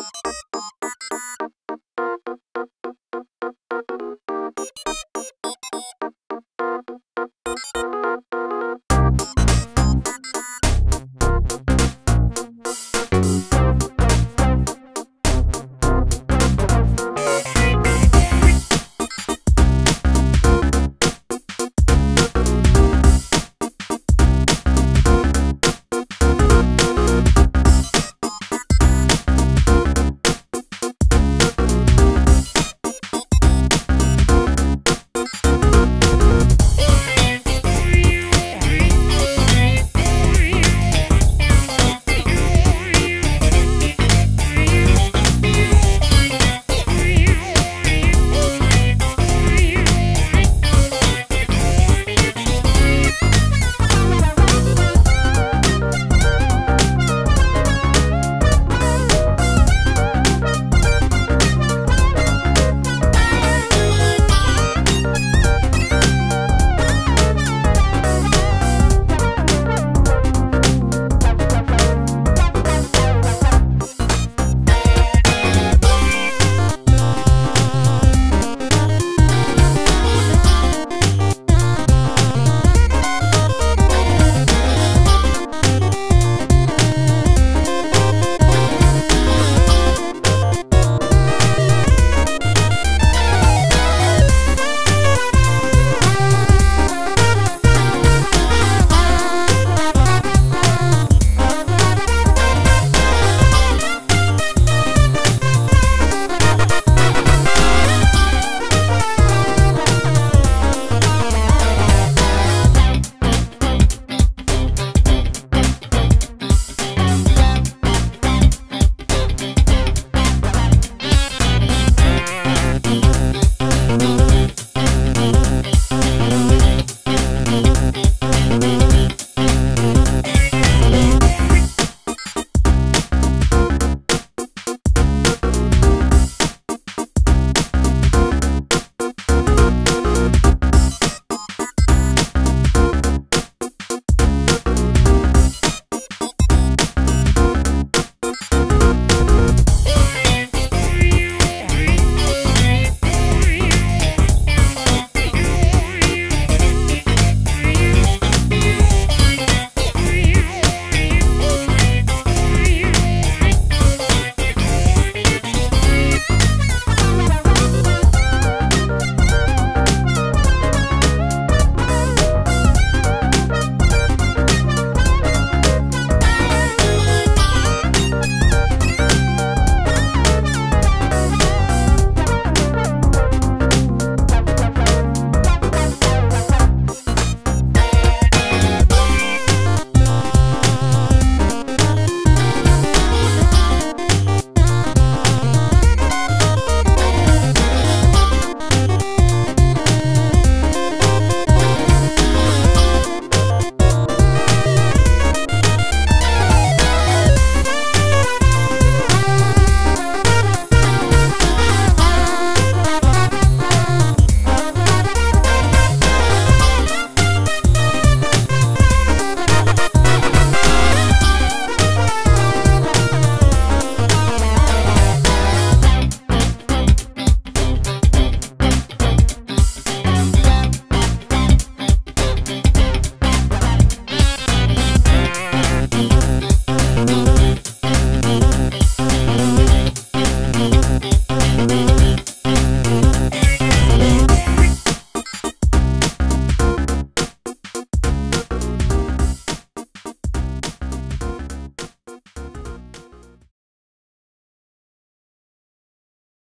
you